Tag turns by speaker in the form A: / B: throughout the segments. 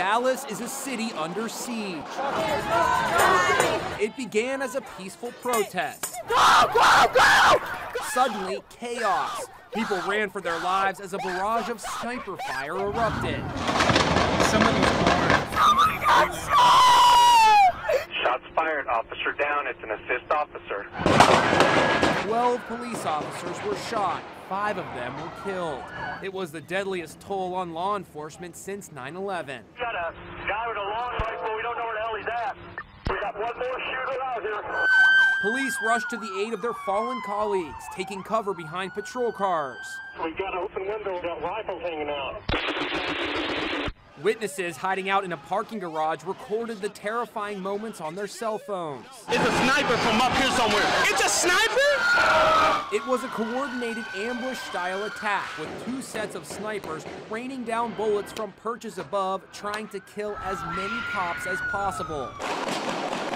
A: Dallas is a city under siege. It began as a peaceful protest. Go, go, go! Suddenly, chaos. People ran for their lives as a barrage of sniper fire erupted.
B: Somebody
C: Shots fired, officer down. It's an assist officer.
A: Twelve police officers were shot. Five of them were killed. It was the deadliest toll on law enforcement since 9 11.
C: Got a guy with a long rifle. We don't know where the hell he's at. We got one more shooter out here.
A: Police rushed to the aid of their fallen colleagues, taking cover behind patrol cars.
C: We got an open window. We got rifles hanging out.
A: Witnesses hiding out in a parking garage recorded the terrifying moments on their cell phones.
D: It's a sniper from up here somewhere. It's a sniper?
A: It was a coordinated ambush style attack with two sets of snipers raining down bullets from perches above, trying to kill as many cops as possible.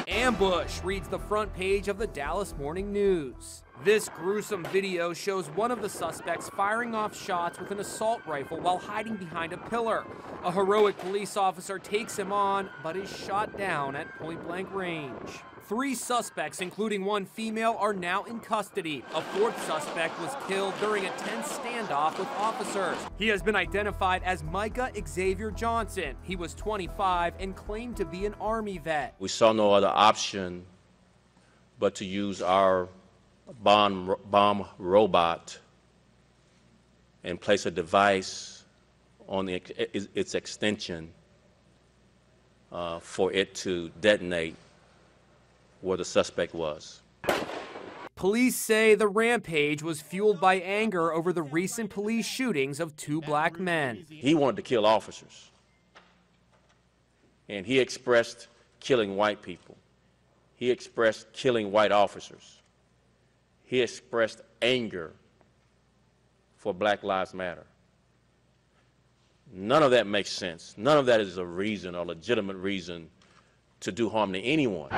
A: Ambush reads the front page of the Dallas Morning News. This gruesome video shows one of the suspects firing off shots with an assault rifle while hiding behind a pillar. A heroic police officer takes him on, but is shot down at point blank range. Three suspects, including one female, are now in custody. A fourth suspect was killed during a tense standoff with officers. He has been identified as Micah Xavier Johnson. He was 25 and claimed to be an Army vet.
E: We saw no other option but to use our bomb, bomb robot and place a device on the, its extension uh, for it to detonate where the suspect was.
A: Police say the rampage was fueled by anger over the recent police shootings of two black men.
E: He wanted to kill officers. And he expressed killing white people. He expressed killing white officers. He expressed anger for Black Lives Matter. None of that makes sense. None of that is a reason or legitimate reason to do harm to anyone.